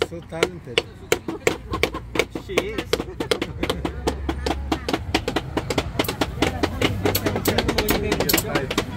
she's so talented. she is. Bye.